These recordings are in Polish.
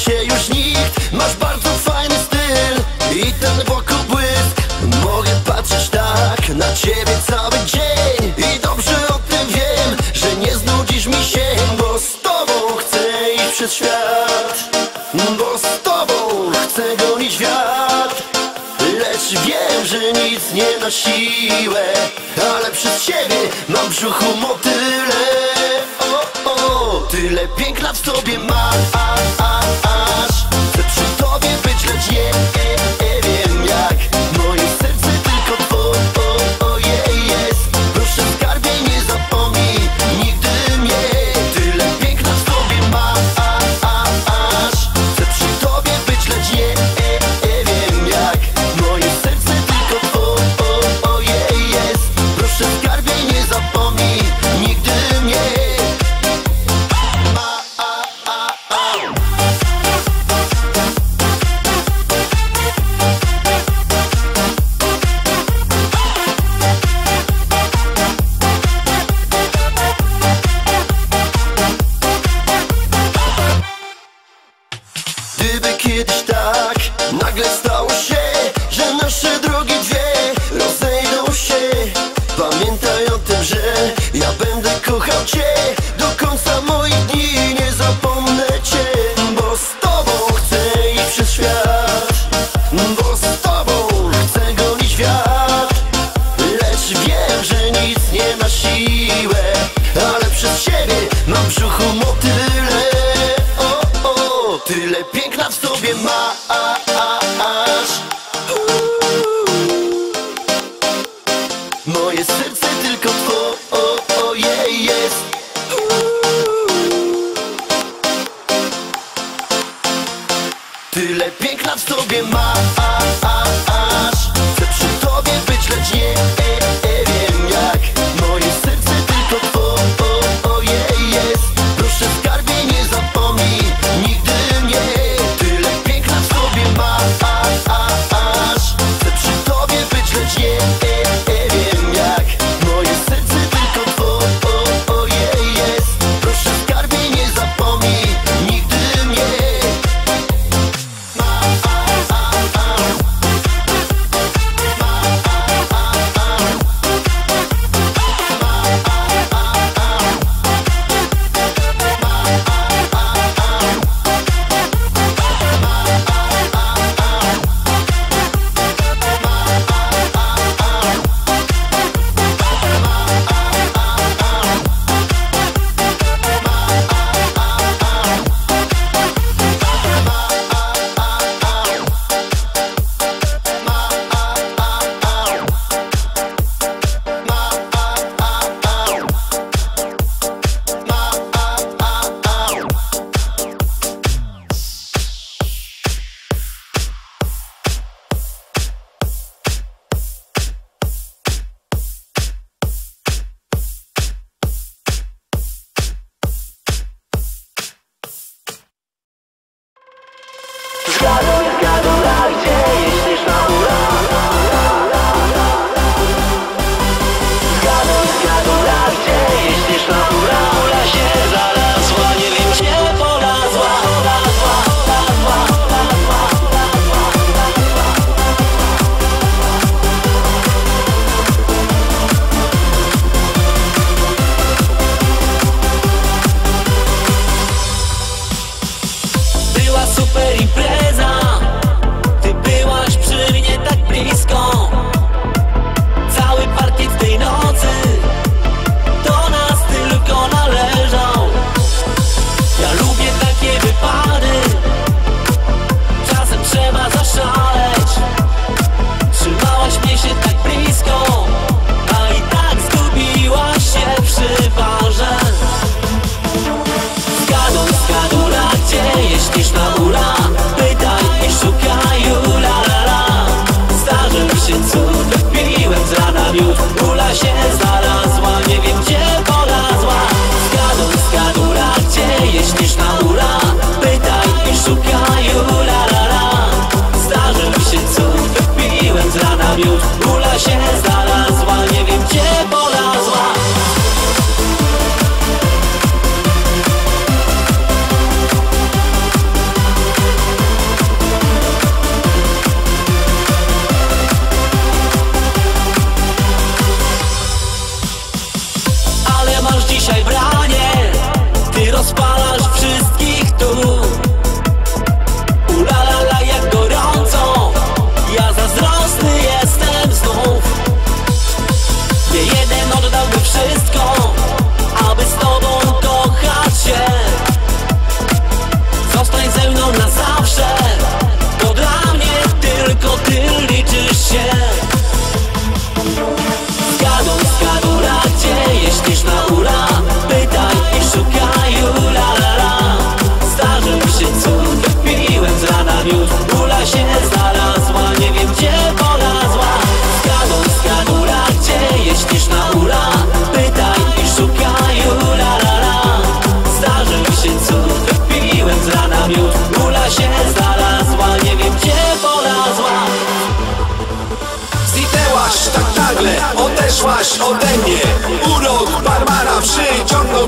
się już nikt. Masz bardzo fajny styl i ten wokół błysk Mogę patrzeć tak na ciebie cały dzień I dobrze o tym wiem, że nie znudzisz mi się Bo z tobą chcę iść przez świat. Bo z tobą chcę gonić wiatr. Lecz wiem, że nic nie na siłę Ale przez ciebie mam w brzuchu motyle. O, o, Tyle piękna w sobie mam piękna w sobie ma. impreza. Ty byłaś przy mnie tak blisko.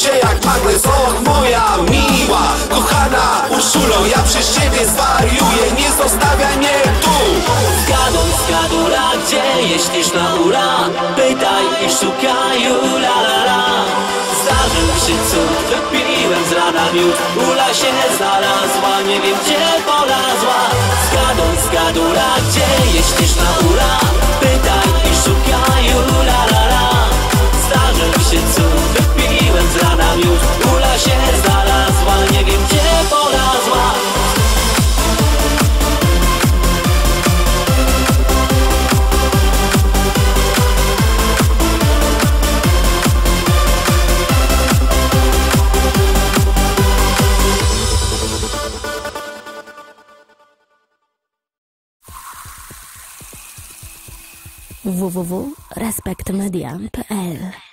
Cię jak magnes Och moja miła, kochana Urszulo Ja przez ciebie zwariuję, nie zostawiaj mnie tu. Zgaduj, zgadula, gdzie jeślisz na ura? Pytaj i szukaj, la la la. Zdarzył się cud, wypiłem z rana miód. Ula się znalazła, nie wiem gdzie polazła. Zgaduj, zgadula, gdzie jeślisz na ura? Pytaj i szukaj, la la la. Zdarzył się cud, z rana miód Ula się znalazła, nie www.respektmedia.pl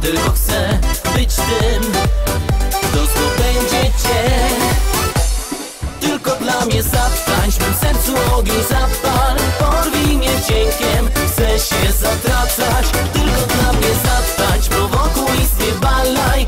tylko chcę być tym Kto zdobędzie cię. Tylko dla mnie zatańcz W mym sercu ogień zapal. Porwij mnie cienkiem Chcę się zatracać. Tylko dla mnie zatańcz Prowokuj zniewalaj